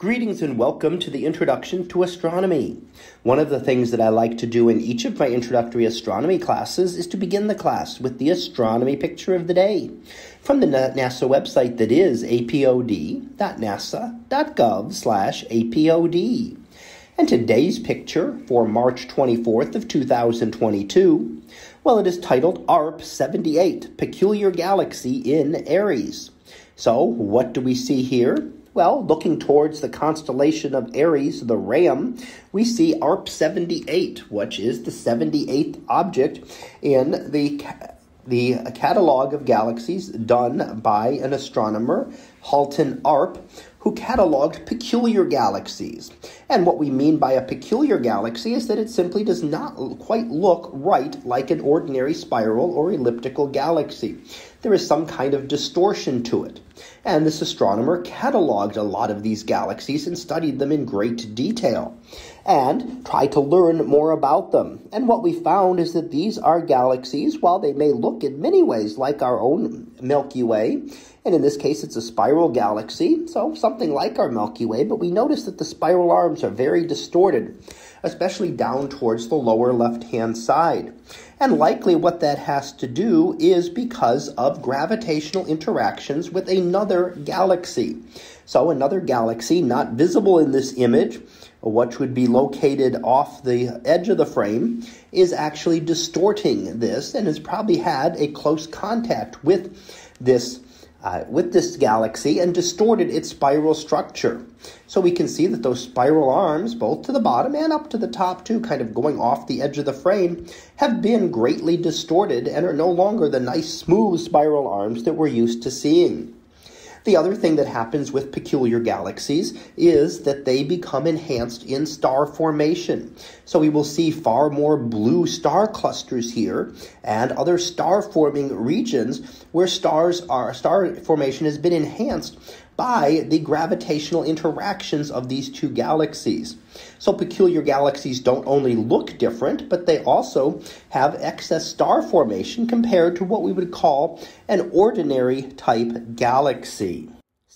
Greetings and welcome to the Introduction to Astronomy. One of the things that I like to do in each of my introductory astronomy classes is to begin the class with the astronomy picture of the day from the NASA website that is apod.nasa.gov/apod. And today's picture for March 24th of 2022, well it is titled ARP 78, Peculiar Galaxy in Aries. So, what do we see here? Well, looking towards the constellation of Aries, the Ram, we see ARP 78, which is the 78th object in the the catalog of galaxies done by an astronomer, Halton Arp, who cataloged peculiar galaxies. And what we mean by a peculiar galaxy is that it simply does not quite look right like an ordinary spiral or elliptical galaxy. There is some kind of distortion to it. And this astronomer cataloged a lot of these galaxies and studied them in great detail and try to learn more about them. And what we found is that these are galaxies, while they may look in many ways like our own Milky Way, and in this case it's a spiral galaxy, so something like our Milky Way, but we notice that the spiral arms are very distorted, especially down towards the lower left hand side. And likely what that has to do is because of gravitational interactions with another galaxy. So, another galaxy not visible in this image, which would be located off the edge of the frame, is actually distorting this and has probably had a close contact with this uh, with this galaxy and distorted its spiral structure. So we can see that those spiral arms, both to the bottom and up to the top too, kind of going off the edge of the frame, have been greatly distorted and are no longer the nice smooth spiral arms that we're used to seeing. The other thing that happens with peculiar galaxies is that they become enhanced in star formation. So we will see far more blue star clusters here and other star forming regions where stars are star formation has been enhanced by the gravitational interactions of these two galaxies. So peculiar galaxies don't only look different, but they also have excess star formation compared to what we would call an ordinary type galaxy.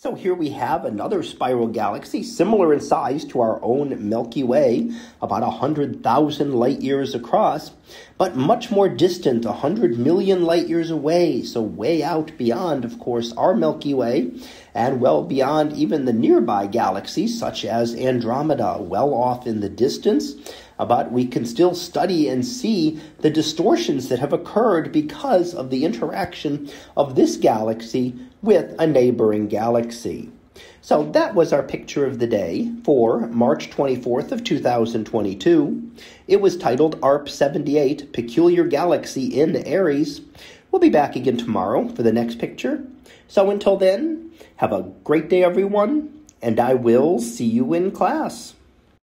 So here we have another spiral galaxy, similar in size to our own Milky Way, about 100,000 light years across, but much more distant, 100 million light years away, so way out beyond, of course, our Milky Way, and well beyond even the nearby galaxies, such as Andromeda, well off in the distance but we can still study and see the distortions that have occurred because of the interaction of this galaxy with a neighboring galaxy. So that was our picture of the day for March 24th of 2022. It was titled ARP 78 Peculiar Galaxy in Aries. We'll be back again tomorrow for the next picture. So until then, have a great day everyone, and I will see you in class.